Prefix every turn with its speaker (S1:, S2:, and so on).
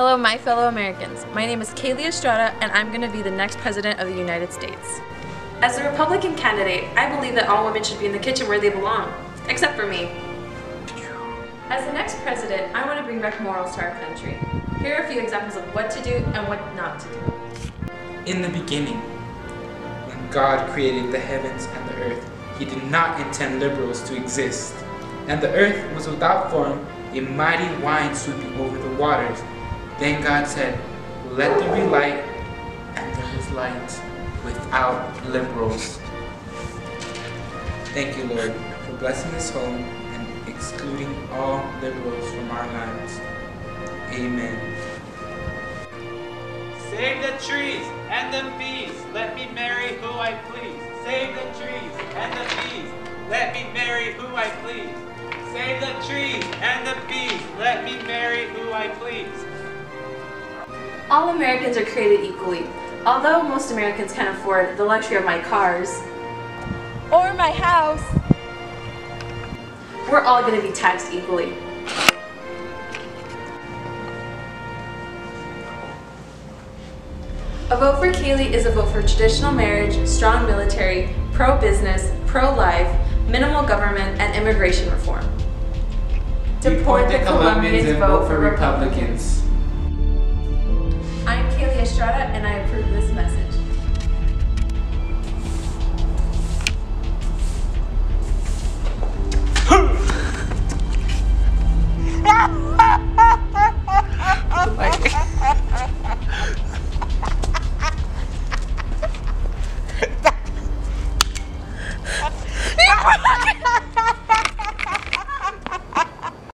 S1: Hello, my fellow Americans. My name is Kaylee Estrada, and I'm going to be the next President of the United States. As a Republican candidate, I believe that all women should be in the kitchen where they belong, except for me. As the next president, I want to bring back morals to our country. Here are a few examples of what to do and what not to do.
S2: In the beginning, when God created the heavens and the earth, he did not intend liberals to exist. And the earth was without form, a mighty wind sweeping over the waters. Then God said, Let there be light, and there was light without liberals. Thank you, Lord, for blessing this home and excluding all liberals from our lives. Amen.
S3: Save the trees and the bees, let me marry who I please. Save the trees and the bees, let me marry who I please. Save the trees and the bees,
S1: All Americans are created equally. Although most Americans can't afford the luxury of my cars or my house, we're all going to be taxed equally. A vote for Kaylee is a vote for traditional marriage, strong military, pro-business, pro-life, minimal government, and immigration reform.
S2: Deport the Colombians and vote for Republicans.
S1: Kaylee Estrada, and I approve this message. Ha ha ha!